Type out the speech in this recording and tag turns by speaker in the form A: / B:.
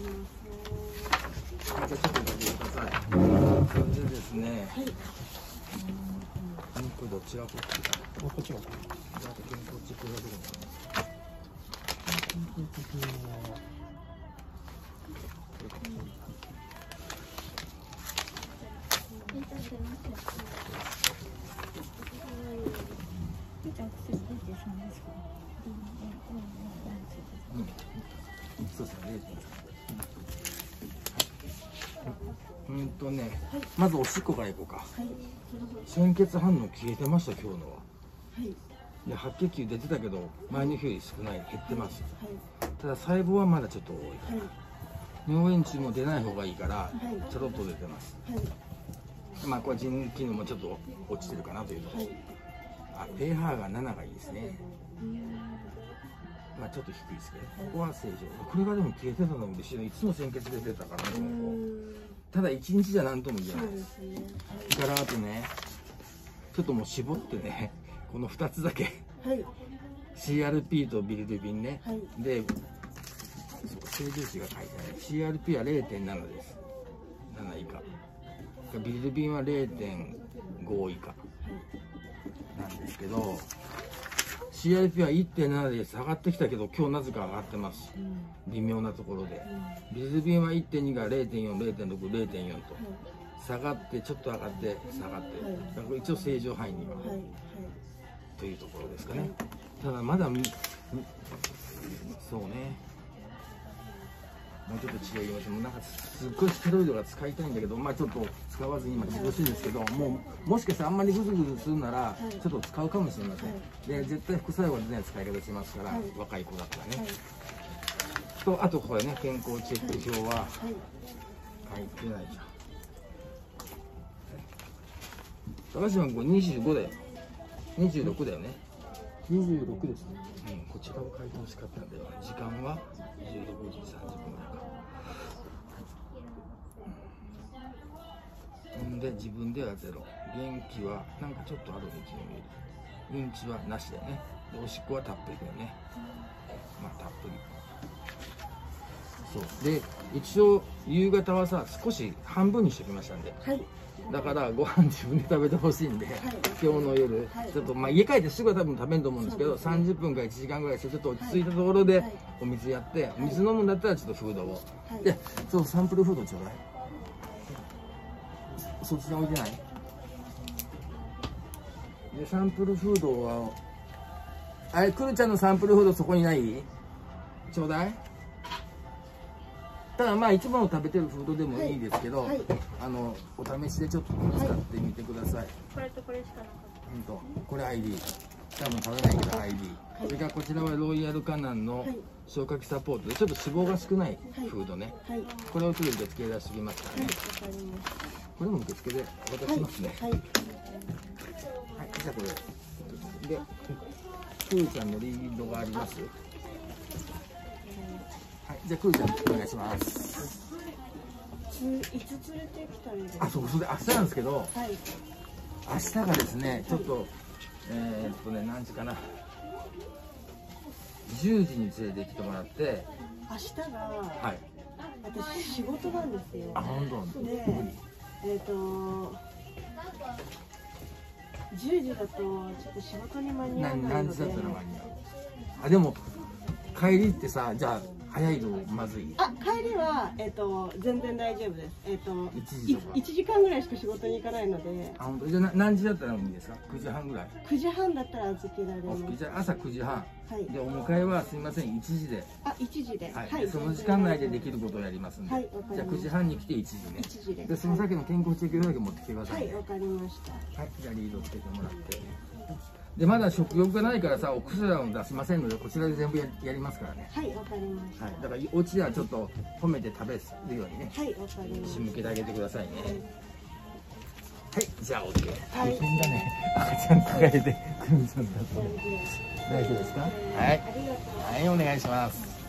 A: じゃちょっとお待ちくださいそれですね
B: はい。
A: これどちがこっちか
C: こっちが
A: あ健康チェックだけでも
C: 健康的な
A: うん。そうですねうんとね、まずおしっこからいこうか。
B: はい。
A: 鮮血反応消えてました今日のは。
B: はい。
A: で白血球出てたけど前の日より少ない減ってます。
B: はい。
A: ただ細胞はまだちょっと多いか
B: はい。
A: ら尿塩中も出ない方がいいから
B: い。
A: ちょろっと出てます。
B: はい。
A: まあこれ腎機能もちょっと落ちてるかなというところ、
B: はい。
A: あ pH が7がいいですね。まあちょっと低いですけど。ここは正常。これがでも消えてたのも嬉しいのいつも鮮血出てたからねこの子ただ1日じゃ何とも言え
B: そ
A: ない。う
B: ですね。
A: それからあとねちょっともう絞ってね この2つだけ。
B: はい。
A: CRP とビリルビンね、
B: はい。
A: で正常値が書いてない CRP は0.7です。7以下。ビリルビンは0.5以下。なんですけど CRP は1.7で下がってきたけど今日なぜか上がってます。微妙なところで。ビリルビンは1.2が0.40.60.4と。下がってちょっと上がって下がって、
B: はい。
A: だから一応正常範囲には、
B: はい。はい。
A: というところですかね、ただまだそうねもうちょっと治療入れましょうなんかすっごいステロイドが使いたいんだけどまあちょっと使わずに今してるんですけどもうもしかしたらあんまりグズグズするなら
B: い。
A: ちょっと使うかもしれません、で絶対副作用が出ない使い方しますから、
B: はい。
A: 若い子だったらね、
B: はい。
A: とあとこれね健康チェック表は
B: はい。
A: 書い。てないじゃん。高島君25だよ。26だよね。
C: 26ですね。
A: うん、こちらを書いてほしかったんだよ。ね。時間は16時30分ぐらいか。ほんで、自分ではゼロ。元気はなんかちょっとある道に見える。うんちはなしだよね。で、おしっこはたっぷりだよね。まあ、たっぷり。そう。で、一応、夕方はさ、少し半分にしてきましたんで。
B: はい。
A: だからご飯自分で食べてほしいんで、今日の夜、
B: はい
A: ちょっとまあ家帰ってすぐは多分食べると思うんですけど、30分から1時間ぐらいしてちょっと落ち着いたところで
B: はい
A: お水やって、お水飲むんだったらちょっとフードを、
B: はい
A: でそうサンプルフードちょうだいそっちに置いてない？でサンプルフードはあれくるちゃんのサンプルフードそこにない？ちょうだい。ただまあいつもの食べてるフードでもいいですけど、
B: はい。はい
A: あのお試しでちょっと使ってみてください、
D: これとこれしかなかっ
A: うんとこれ ID 多分食べないけど ID、それからこちらはロイヤルカナンの
B: はい
A: 消化器サポートでちょっと脂肪が少ない
B: はい
A: フードね、
B: はい。はい。
A: これをちょっと受付で出してきますからね、
B: わかりまし
A: これも受付で渡
B: た。
A: しますね
B: はい。
A: はい、じゃあこれでクーちゃんのリードがありますはいじゃあクーちゃんお願いします
B: ついつ連れてきたらいいですか。
A: あそうそれで明日なんですけど
B: はい。
A: 明日がですねちょっとえー、っとね何時かな10時に連れてきてもらって。
B: 明日が
A: はい。
B: 私仕事なんですよ。
A: あ本当？
B: で、えっ、と10時だとちょっと仕事に間に合わ
A: 何
B: ないので。
A: 何時だった。ら間に合う？あでも帰りってさじゃあ早いのまずい
B: あ帰りはえっ、と全然大丈夫です。えっ、と
A: 1時とか。
B: い1時間ぐらいしか仕事に行かないので、
A: あ本当？じゃ何時だったらいいですか？9時半ぐらい。
B: 9時半だったら預けられます。
A: じゃあ朝9時半。
B: はい。
A: でお迎えはすみません。1時で。
B: あ1時で。
A: はい、でその時間内でできることをやりますんで、
B: はい
A: じゃあ9時半に来て1時ね。
B: 1時で
A: でその先の健康チェックだけ持ってきてくださね。
B: はいいわかりました。
A: はい、じゃあリードつけてもらってでまだ食欲がないからさお薬は出しませんのでこちらで全部ややりますからね。
B: はいわかりました。
A: はい。だからお家ではちょっと褒めて食べるようにね
B: はいわかりまし
A: 仕向けてあげてくださいね。はい。じゃあ OK
B: はい。
A: 大変だね。赤ちゃん抱えてくるんちゃんだと
B: た。
A: 大丈夫ですか？はい。はいお願いします